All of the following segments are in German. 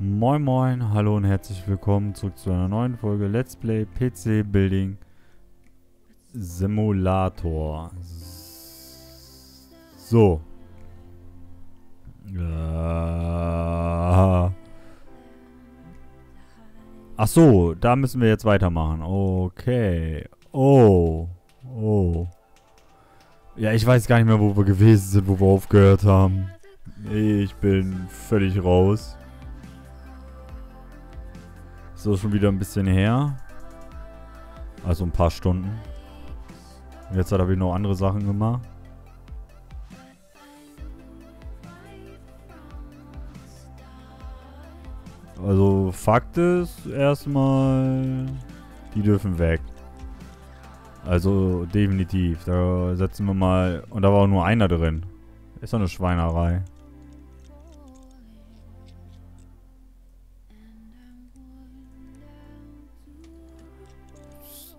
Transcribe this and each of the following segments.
Moin Moin, hallo und herzlich willkommen zurück zu einer neuen Folge Let's Play PC Building Simulator. So. Äh. Ach so, da müssen wir jetzt weitermachen. Okay. Oh. Oh. Ja, ich weiß gar nicht mehr, wo wir gewesen sind, wo wir aufgehört haben. Ich bin völlig raus. So, schon wieder ein bisschen her. Also ein paar Stunden. Jetzt hat er wieder noch andere Sachen gemacht. Also Fakt ist erstmal, die dürfen weg. Also definitiv. Da setzen wir mal... Und da war auch nur einer drin. Ist doch eine Schweinerei.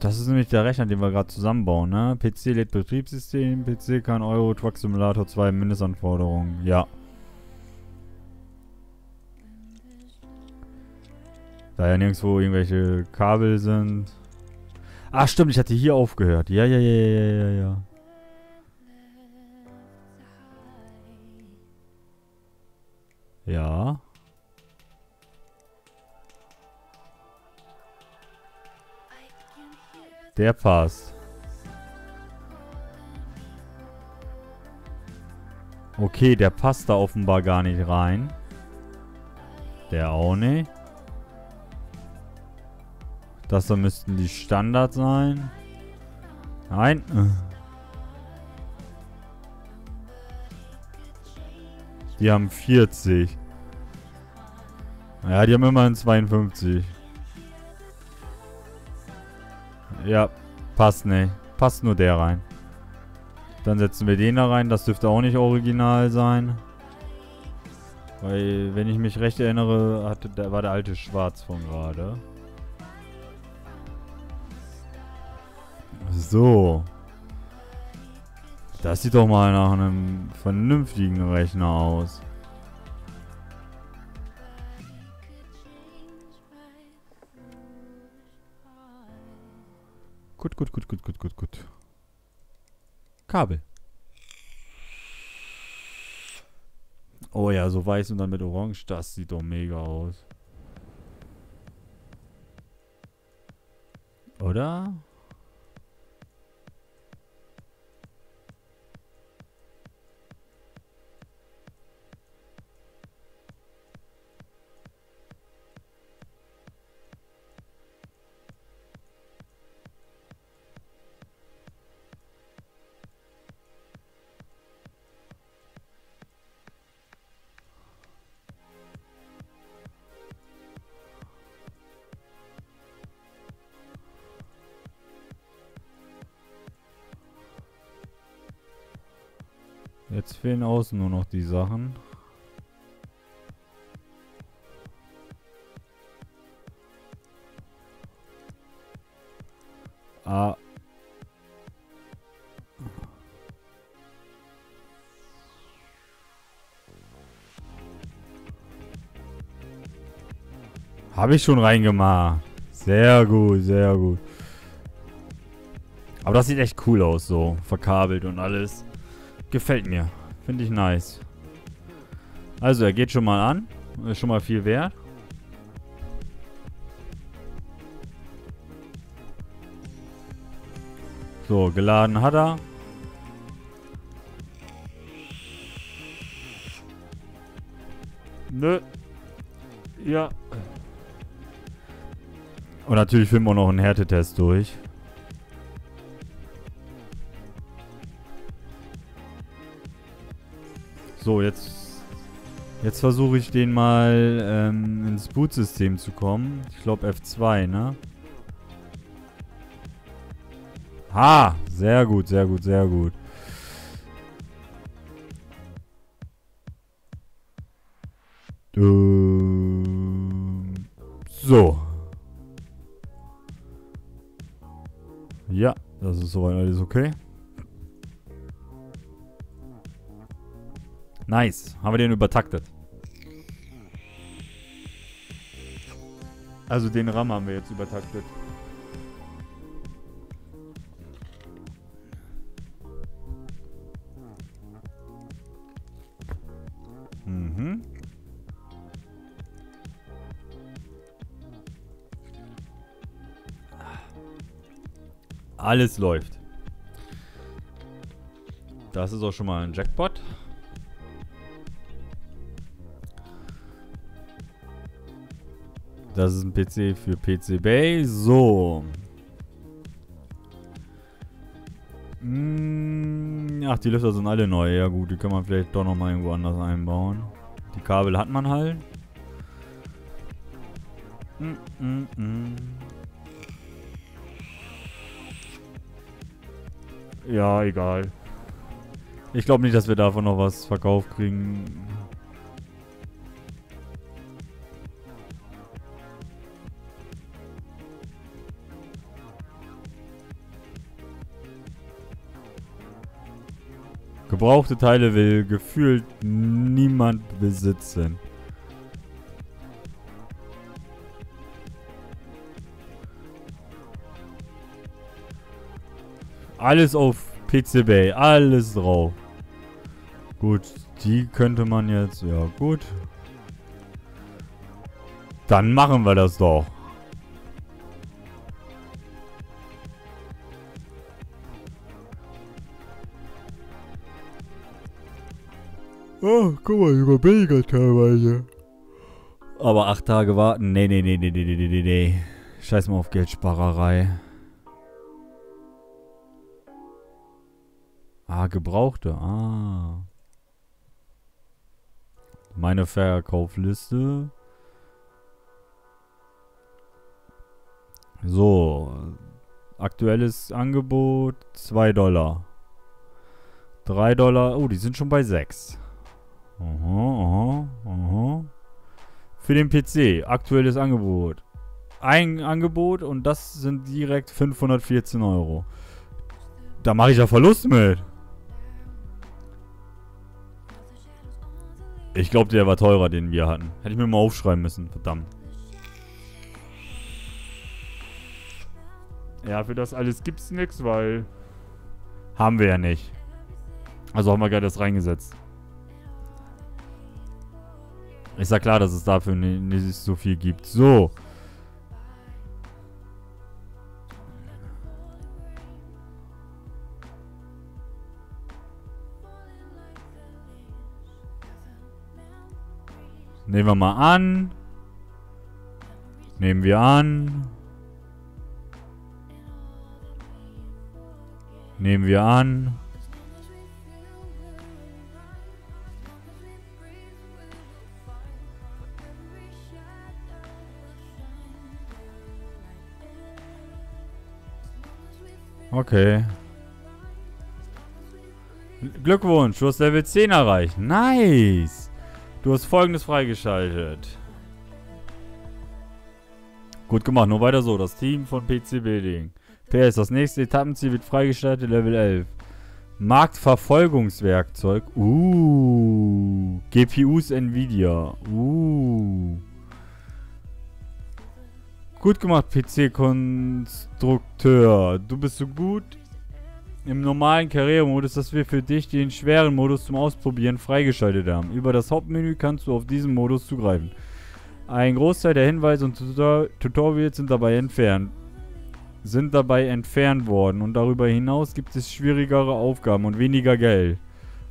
Das ist nämlich der Rechner, den wir gerade zusammenbauen, ne? PC lädt Betriebssystem, PC kann Euro Truck Simulator 2 Mindestanforderungen. Ja. Da ja nirgendwo irgendwelche Kabel sind. Ach stimmt, ich hatte hier aufgehört. Ja, ja, ja, ja, ja, ja. Ja. Der passt. Okay, der passt da offenbar gar nicht rein. Der auch nicht. Das da müssten die Standard sein. Nein. Die haben 40. Ja, die haben immerhin 52. Ja, passt nicht. Passt nur der rein. Dann setzen wir den da rein. Das dürfte auch nicht original sein. Weil, wenn ich mich recht erinnere, hatte, da war der alte schwarz von gerade. So. Das sieht doch mal nach einem vernünftigen Rechner aus. Gut, gut, gut, gut, gut, gut, gut. Kabel. Oh ja, so weiß und dann mit Orange, das sieht doch mega aus. Oder? Jetzt fehlen außen nur noch die Sachen. Ah. Habe ich schon reingemacht. Sehr gut, sehr gut. Aber das sieht echt cool aus, so verkabelt und alles. Gefällt mir. Finde ich nice. Also, er geht schon mal an. Ist schon mal viel wert. So, geladen hat er. Nö. Ja. Und natürlich filmen wir noch einen Härtetest durch. So, jetzt... Jetzt versuche ich den mal ähm, ins Bootsystem zu kommen. Ich glaube F2, ne? Ha! Sehr gut, sehr gut, sehr gut. Ähm, so. Ja, das ist soweit alles okay. Nice. Haben wir den übertaktet. Also den RAM haben wir jetzt übertaktet. Mhm. Alles läuft. Das ist auch schon mal ein Jackpot. Das ist ein PC für PC Bay. So. Hm, ach, die Lüfter sind alle neu. Ja gut, die kann man vielleicht doch nochmal irgendwo anders einbauen. Die Kabel hat man halt. Mm, mm. Ja, egal. Ich glaube nicht, dass wir davon noch was verkauft kriegen. Gebrauchte Teile will gefühlt niemand besitzen. Alles auf PCB, alles drauf. Gut, die könnte man jetzt, ja gut. Dann machen wir das doch. Oh, guck mal, sogar billiger teilweise. Aber acht Tage warten? Nee, nee, nee, nee, nee, nee, nee, nee. Scheiß mal auf Geldsparerei. Ah, gebrauchte. Ah. Meine Verkaufliste. So. Aktuelles Angebot 2 Dollar. 3 Dollar. Oh, die sind schon bei 6. Aha, aha, aha. Für den PC, aktuelles Angebot. Ein Angebot und das sind direkt 514 Euro. Da mache ich ja Verlust mit. Ich glaube, der war teurer, den wir hatten. Hätte ich mir mal aufschreiben müssen, verdammt. Ja, für das alles gibt's nichts, weil... Haben wir ja nicht. Also haben wir gerade das reingesetzt. Ist ja klar, dass es dafür nicht so viel gibt. So. Nehmen wir mal an. Nehmen wir an. Nehmen wir an. Okay. Glückwunsch, du hast Level 10 erreicht. Nice. Du hast folgendes freigeschaltet. Gut gemacht, nur weiter so. Das Team von PC Building. PS, das nächste Etappenziel wird freigeschaltet, Level 11. Marktverfolgungswerkzeug. Uh. GPUs Nvidia. Uh. Gut gemacht, PC-Konstrukteur. Du bist so gut im normalen Karrieremodus, dass wir für dich den schweren Modus zum Ausprobieren freigeschaltet haben. Über das Hauptmenü kannst du auf diesen Modus zugreifen. Ein Großteil der Hinweise und Tutorials sind dabei entfernt sind dabei entfernt worden und darüber hinaus gibt es schwierigere Aufgaben und weniger Geld.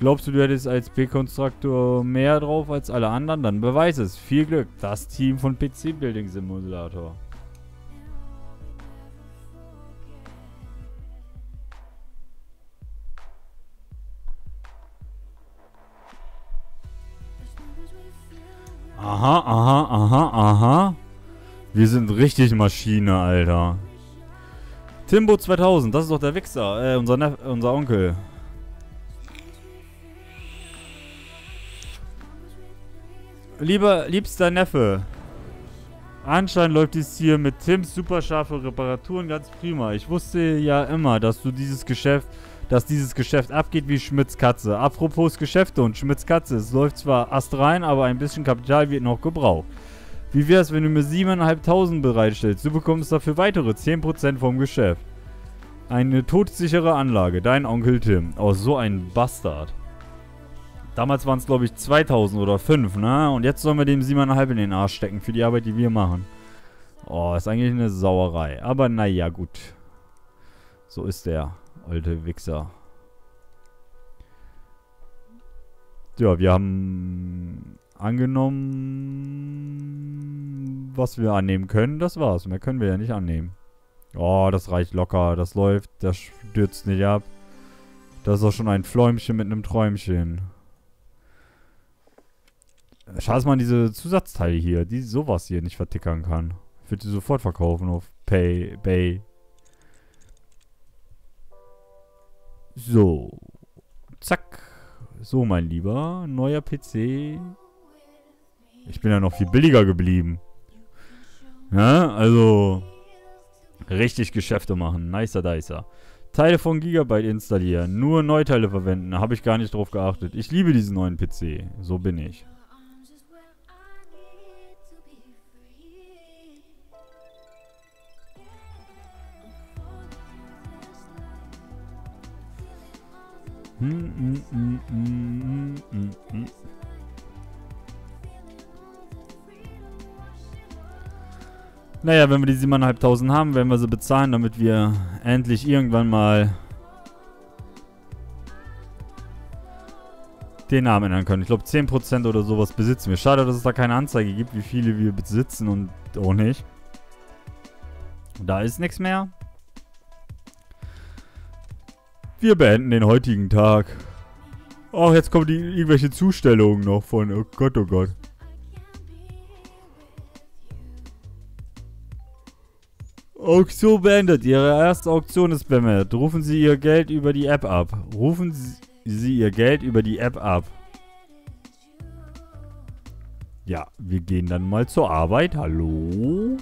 Glaubst du, du hättest als P-Konstruktor mehr drauf als alle anderen? Dann beweis es. Viel Glück. Das Team von PC Building Simulator. Aha, aha, aha, aha. Wir sind richtig Maschine, Alter. Timbo 2000, das ist doch der Wichser, äh, unser, Nef unser Onkel. Lieber, liebster Neffe. Anscheinend läuft dies hier mit Tims super scharfe Reparaturen ganz prima. Ich wusste ja immer, dass du dieses Geschäft dass dieses Geschäft abgeht wie Schmidts Katze. Apropos Geschäfte und Schmidts Katze. Es läuft zwar astrein, aber ein bisschen Kapital wird noch gebraucht. Wie wär's, wenn du mir 7.500 bereitstellst? Du bekommst dafür weitere 10% vom Geschäft. Eine todsichere Anlage. Dein Onkel Tim. Oh, so ein Bastard. Damals waren es, glaube ich, 2000 oder 5, ne? Und jetzt sollen wir dem 7,5 in den Arsch stecken für die Arbeit, die wir machen. Oh, ist eigentlich eine Sauerei. Aber naja, gut. So ist der alte Wichser. Ja, wir haben angenommen, was wir annehmen können. Das war's. Mehr können wir ja nicht annehmen. Oh, das reicht locker. Das läuft. Das stürzt nicht ab. Das ist doch schon ein Fläumchen mit einem Träumchen. Schade, dass man diese Zusatzteile hier, die sowas hier nicht vertickern kann. Ich würde die sofort verkaufen auf Pay, Bay. So. Zack. So, mein Lieber. Neuer PC. Ich bin ja noch viel billiger geblieben. Ja, also... Richtig Geschäfte machen. Nicer Dicer. Teile von Gigabyte installieren. Nur Neuteile verwenden. Habe ich gar nicht drauf geachtet. Ich liebe diesen neuen PC. So bin ich. Hm, hm, hm, naja, wenn wir die 7.500 haben, werden wir sie bezahlen, damit wir endlich irgendwann mal den Namen ändern können. Ich glaube 10% oder sowas besitzen wir. Schade, dass es da keine Anzeige gibt, wie viele wir besitzen und auch nicht. Da ist nichts mehr. Wir beenden den heutigen Tag. Oh, jetzt kommen die irgendwelche Zustellungen noch von. Oh Gott, oh Gott. Auktion beendet. Ihre erste Auktion ist beendet. Rufen Sie Ihr Geld über die App ab. Rufen Sie Ihr Geld über die App ab. Ja, wir gehen dann mal zur Arbeit. Hallo?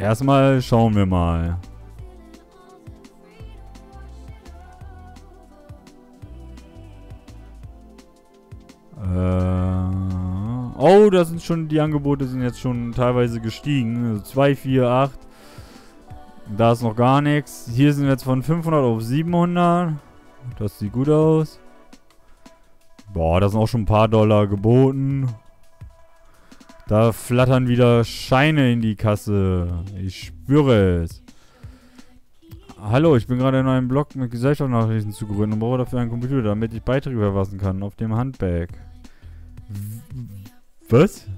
Erstmal schauen wir mal. Äh, oh, das sind schon, die Angebote sind jetzt schon teilweise gestiegen. Also 2, 4, 8. Da ist noch gar nichts. Hier sind wir jetzt von 500 auf 700. Das sieht gut aus. Boah, da sind auch schon ein paar Dollar geboten. Da flattern wieder Scheine in die Kasse. Ich spüre es. Hallo, ich bin gerade in einem Blog mit Gesellschaftsnachrichten zugebunden und brauche dafür einen Computer, damit ich Beiträge verfassen kann auf dem Handbag. Was?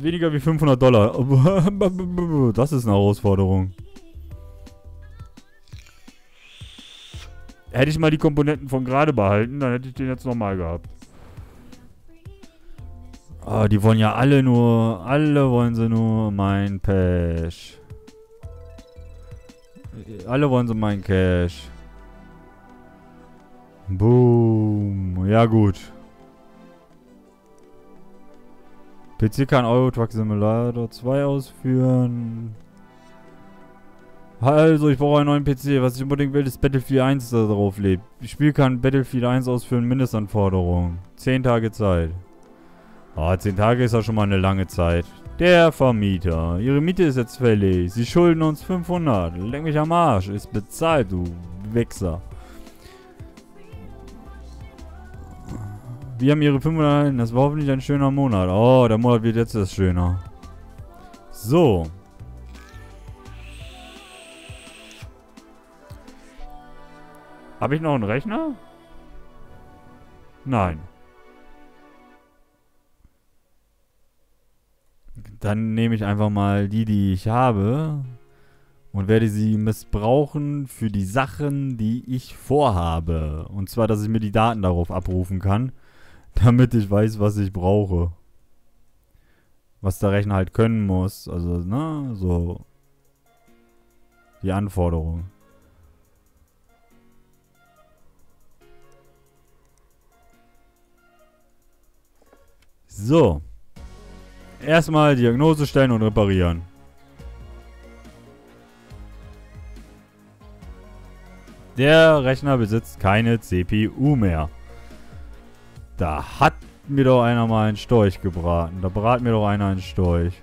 Weniger wie 500 Dollar. Das ist eine Herausforderung. Hätte ich mal die Komponenten von gerade behalten, dann hätte ich den jetzt nochmal gehabt. Oh, die wollen ja alle nur, alle wollen sie nur mein Cash. Alle wollen sie mein Cash. Boom. Ja gut. PC kann Euro Truck Simulator 2 ausführen. Also, ich brauche einen neuen PC. Was ich unbedingt will, ist Battlefield 1, das darauf lebt. Ich Spiel kann Battlefield 1 ausführen, Mindestanforderungen. 10 Tage Zeit. Ah, oh, 10 Tage ist ja schon mal eine lange Zeit. Der Vermieter. Ihre Miete ist jetzt fällig. Sie schulden uns 500. Leck mich am Arsch. Ist bezahlt, du Wichser. Wir haben ihre 500 Das war hoffentlich ein schöner Monat. Oh, der Monat wird jetzt erst schöner. So. Habe ich noch einen Rechner? Nein. Dann nehme ich einfach mal die, die ich habe und werde sie missbrauchen für die Sachen, die ich vorhabe. Und zwar, dass ich mir die Daten darauf abrufen kann, damit ich weiß, was ich brauche. Was der Rechner halt können muss. Also, ne, so die Anforderungen. So. Erstmal Diagnose stellen und reparieren. Der Rechner besitzt keine CPU mehr. Da hat mir doch einer mal einen Storch gebraten. Da brat mir doch einer einen Storch.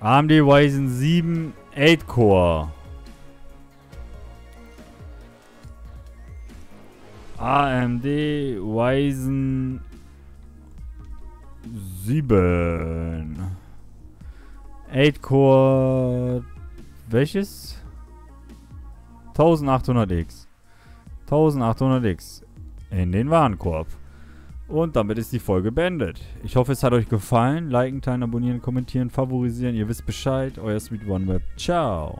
AMD Ryzen 7 8 AMD Ryzen 7. 8 Core. Welches? 1800X. 1800X. In den Warenkorb. Und damit ist die Folge beendet. Ich hoffe, es hat euch gefallen. Liken, teilen, abonnieren, kommentieren, favorisieren. Ihr wisst Bescheid. Euer Sweet OneWeb. Ciao.